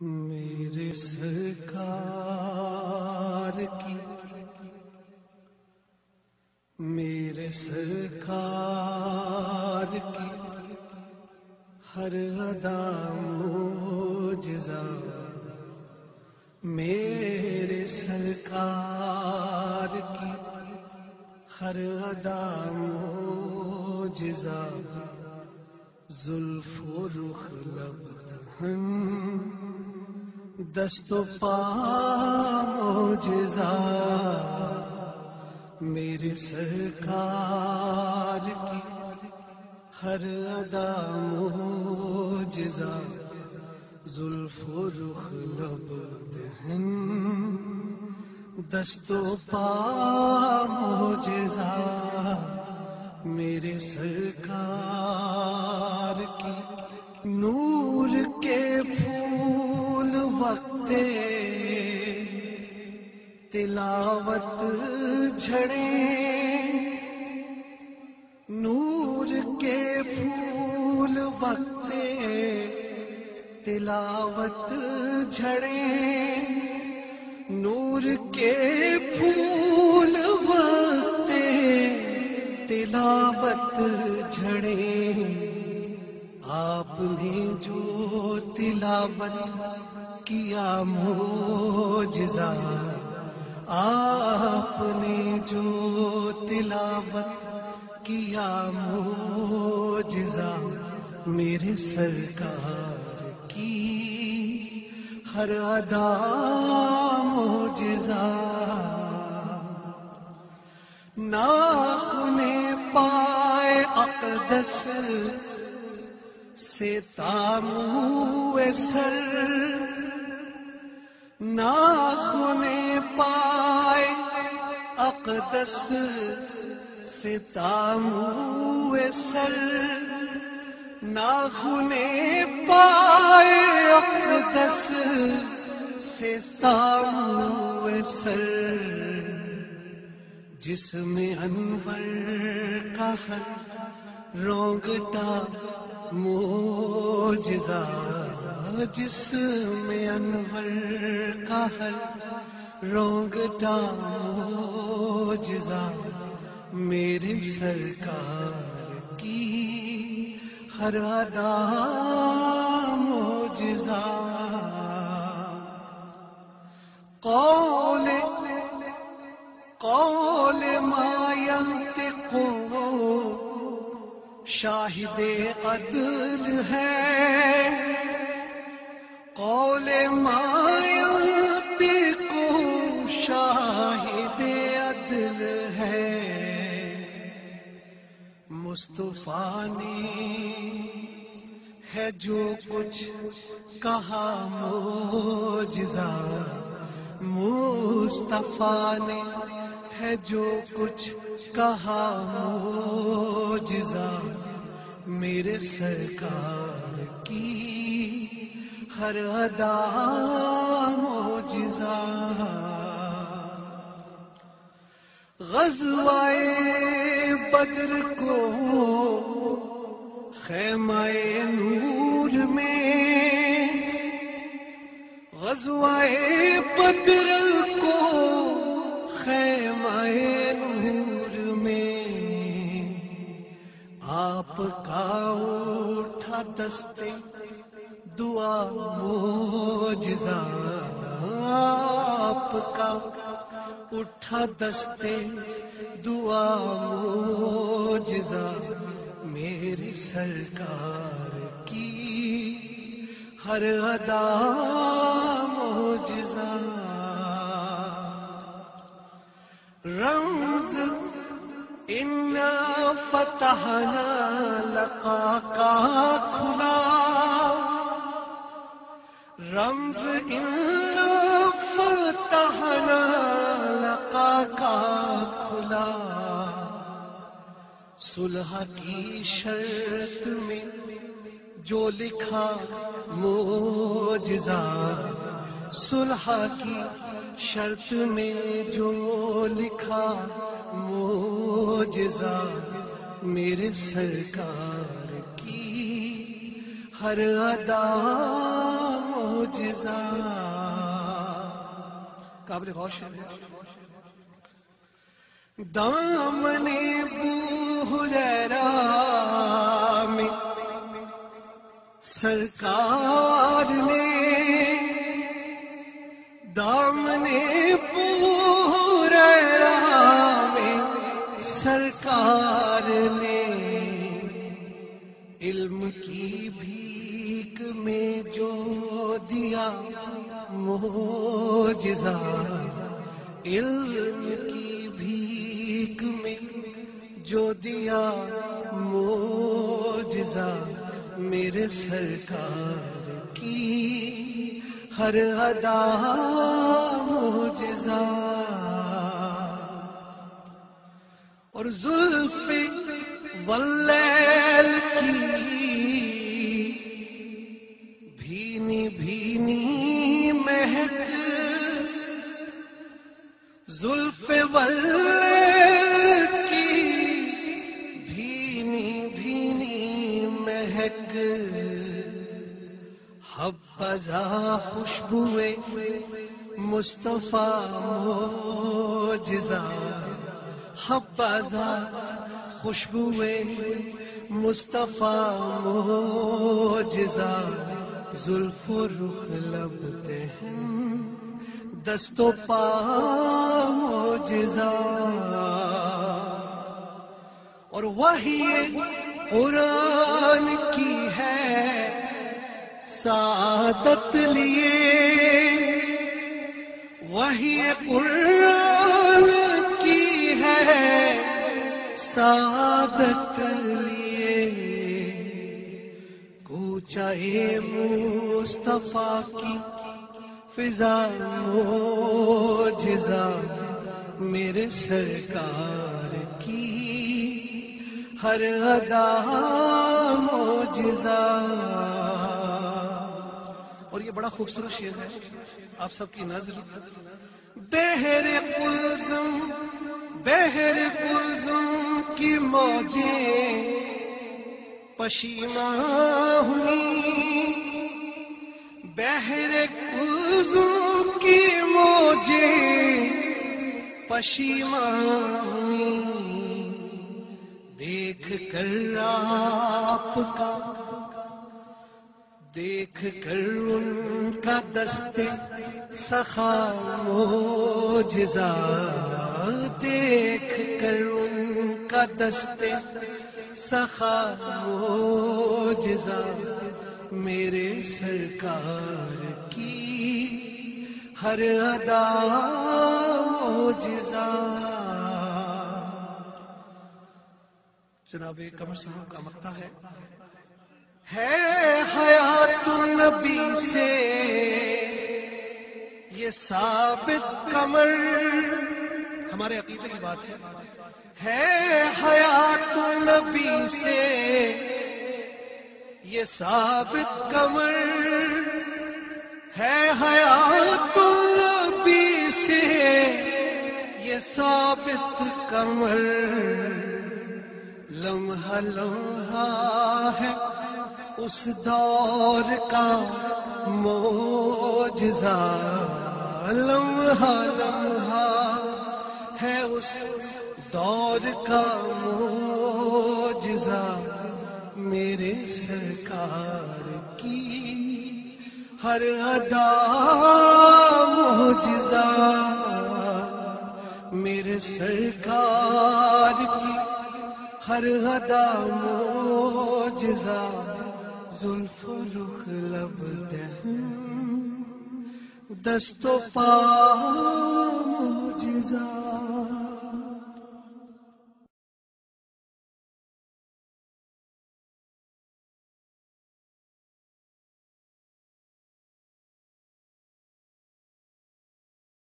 میرے سرکار کی، میرے سرکار کی ہر ادا موجزہ میرے سرکار کی ہر ادا موجزہ زلف و رخ لب دہن دست و پا موجزہ میرے سرکار کی ہر ادا موجزہ زلف و رخ لب دہن دست و پا موجزہ میرے سرکار کی نور وقت تلاوت جھڑے نور کے پھول وقت تلاوت جھڑے نور کے پھول وقت تلاوت جھڑے آپ نے جو تلاوت کیا موجزہ آپ نے جو تلاوت کیا موجزہ میرے سرکار کی ہر ادا موجزہ ناخن پائے اقدس سے تامو سر ناخن پائے اقدس سے تامو سر۔ ناخن پائے اقدس سے تامو سر۔ جس میں انور کا ہر رونگٹا موجزہ۔ جس میں انور کا ہر رونگٹا موجزہ میرے سرکار کی ہر ادا موجزہ قول قول ما ينطق شاہد عدل ہے قول ما ينطق شاہد عدل ہے۔ مصطفیٰ نے ہے جو کچھ کہا موجزہ مصطفیٰ نے ہے جو کچھ کہا موجزہ میرے سرکار کی ہر ادا موجزہ غزوائے بدر کو خیمہ نور میں۔ غزوائے بدر کو خیمہ نور میں۔ آپ کا اٹھا دستے۔ آپ کا اٹھا دستے دعا موجزہ میری سرکار کی ہر ادا موجزہ رمز ان فتحنا لقا کا رمز ان فتحنا لقا کا کھلا۔ صلح کی شرط میں جو لکھا موجزہ صلح کی شرط میں جو لکھا موجزہ میرے سرکار کی ہر ادا موجزہ قابل غور شعر ہے دامن بو حریرہ میں سرکار نے دامن پورا میں سرکار نے علم کی بھیک میں جو دیا موجزہ علم کی بھیک میں جو دیا موجزہ میرے سرکار کی ہر ادا موجزہ اور زلف واللیل کی خوشبوئے مصطفیٰ موجزہ حبذا خوشبوئے مصطفیٰ موجزہ زلف و رخ لبتے ہیں دست و پا موجزہ اور وہی قرآن کی ہے سعادت لیے۔ وہی قرآن کی ہے سعادت لیے۔ کوچا مصطفیٰ کی فضا موجزہ میرے سرکار کی۔ ہر ادا موجزہ یہ بڑا خوبصورت شعر ہے۔ آپ سب کی نظر۔ بہر کلزم بہر کلزم کی موجیں پشیماں ہوئی بہر کلزم کی موجیں پشیماں ہوئی دیکھ کر آپ کا دیکھ کر ان کا دست سخا موجزہ دیکھ کر ان کا دست سخا موجزہ میرے سرکار کی ہر ادا موجزہ جناب کمر صاحب کا مقتا ہے۔ ہے حیات النبی سے یہ ثابت کمر ہمارے عقیدے کی بات ہے۔ ہے حیات النبی سے یہ ثابت کمر ہے حیات النبی سے یہ ثابت کمر لمحہ لمحہ ہے۔ اس دور کا موجزہ لمحہ لمحہ ہے اس دور کا موجزہ میرے سرکار کی ہر ادا موجزہ میرے سرکار کی ہر ادا موجزہ زلف و رخ لب دست و پا موجزہ